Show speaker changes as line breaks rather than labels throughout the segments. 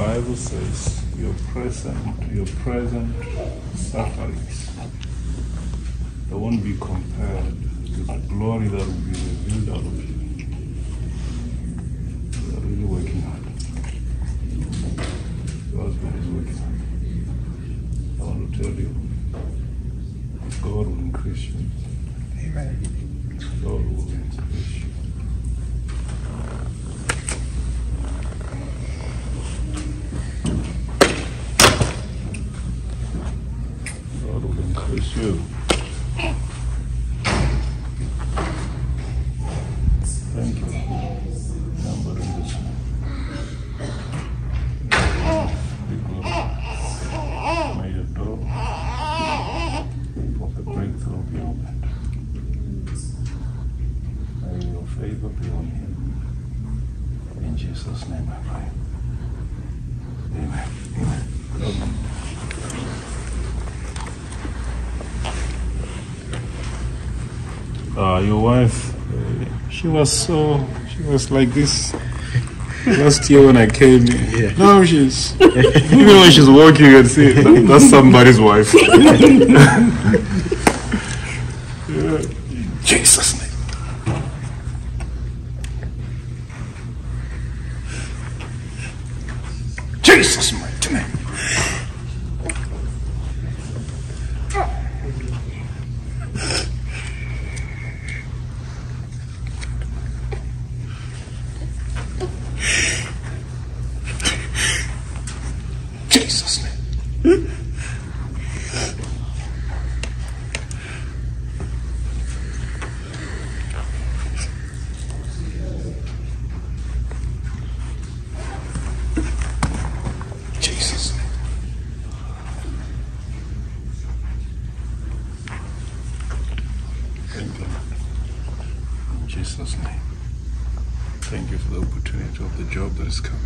Bible says your present, your present sufferings, they won't be compared to the glory that will be revealed out of you. You are really working hard. Your husband is working hard. I want to tell you, God will increase you.
Amen.
God will increase you. God will increase you. Thank you. Number in this one. Be glorified. May your door of the breakthrough be opened. May your favor be on him. In Jesus' name I pray. Amen. Amen. Come. Uh, your wife, she was so, she was like this last year when I came in.
Yeah.
Now she's, even when she's walking, you can see that, that's somebody's wife. yeah. Jesus' name. Jesus' mighty name. Jesus' name. Jesus' name. Thank you. In Jesus' name. Thank you for the opportunity of the job that is coming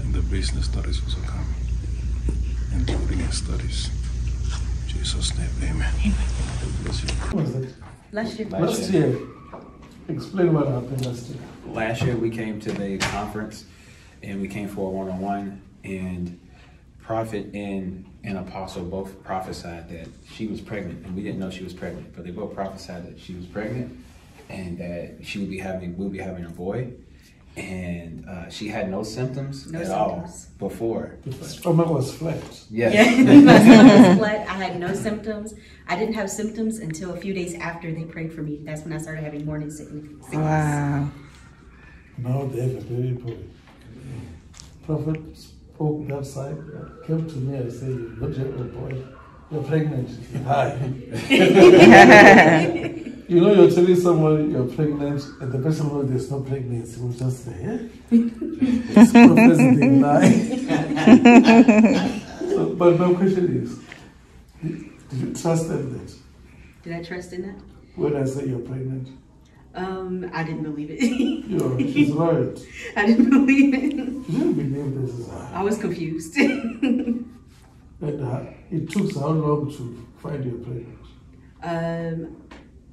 and the business that is also coming, including your studies. In Jesus' name, amen. God bless you.
What was it?
Last year.
Last year. Explain what happened last year.
Last year we came to the conference and we came for a one on one and Prophet and and Apostle both prophesied that she was pregnant and we didn't know she was pregnant, but they both prophesied that she was pregnant and that she would be having we would be having a boy. And uh, she had no symptoms
No
at
symptoms.
all before.
The stomach was flat.
Yes.
Yeah, my stomach was flat. I had no symptoms. I didn't have symptoms until a few days after they prayed for me. That's when I started having morning sickness. sickness.
Wow.
Now they have a baby boy. Prophet spoke that side, came to me and said, You got your boy, you're pregnant. Hi. you know, you're telling someone you're pregnant, and the person knows there's no pregnancy will just say, Yeah, this prophet didn't lie. so, but my question is, did you trust them that
Did I trust in that?
when I say you're pregnant?
Um, I didn't believe it.
You're, she's right.
I didn't believe it.
You didn't believe this is.
I was confused.
And uh, it took how long to find your pregnant?
um,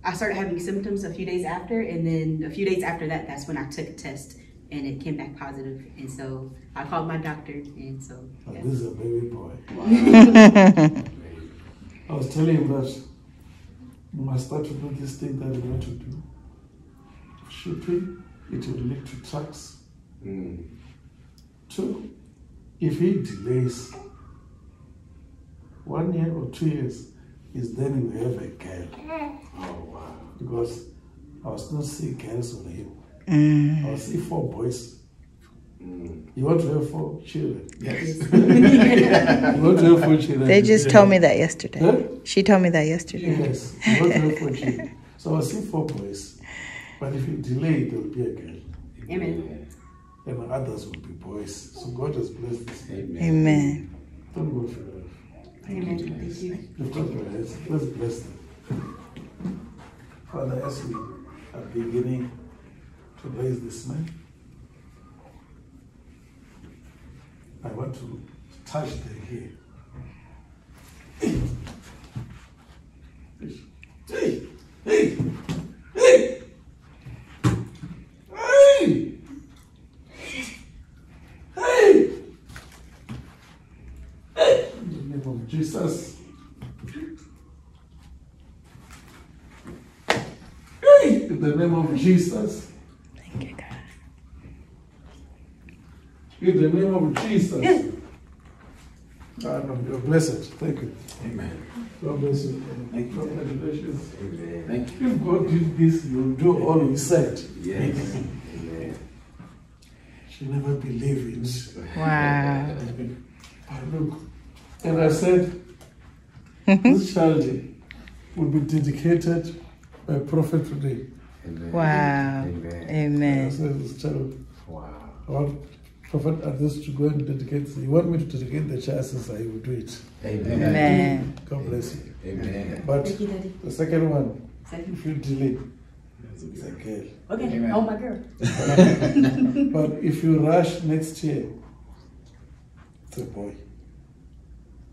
I started having symptoms a few days after, and then a few days after that, that's when I took a test, and it came back positive. And so I called my doctor, and so
And
yeah.
this is a baby boy. I was telling him that you must start to do this thing that you want to do. Shipping, it will lead to tax. Hmm. Two, if he delays one year or two years, is then you have a girl. Oh wow. Because I was not see girls on him.
Mm.
I will see four boys. You want to have four children?
Yes.
You want to have four children?
They just
Yeah.
told me that yesterday.
Huh?
She told me that yesterday.
Yes, you want to have four children. So I see four boys. But if you delay, there will be a girl.
Amen.
And others will be boys. So God has blessed this.
Amen.
Don't go for it.
Amen. Thank you.
Let's bless them. Father, as we are beginning to raise this man, I want to touch the hair. Hey! Hey! Hey! Hey! Hey! Jesus. Hey, in the name of Jesus.
Thank you, God.
In the name of Jesus. Ah, no, you're blessed. Thank you.
Amen.
God bless you.
Thank you.
Congratulations.
Amen. Thank you.
If God did this, you'll do all He said.
Yes. Amen.
She never believed it.
Wow.
But look, and I said, this child will be dedicated by prophet today.
Amen.
Wow.
Amen.
I said, this child,
Wow.
I want prophet at this to go and dedicate. You want me to dedicate the child since I will do it.
Amen.
Amen.
God bless you.
Amen.
But
Thank you,
the second one,
Second.
if you delay, it's a girl.
Okay,
Amen.
oh my girl.
But if you rush next year, it's a boy.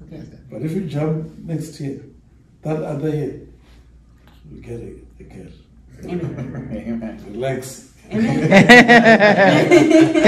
Okay.
But if you jump next year, that other year, you get it a girl.
Amen.
Amen.
Relax.
Amen.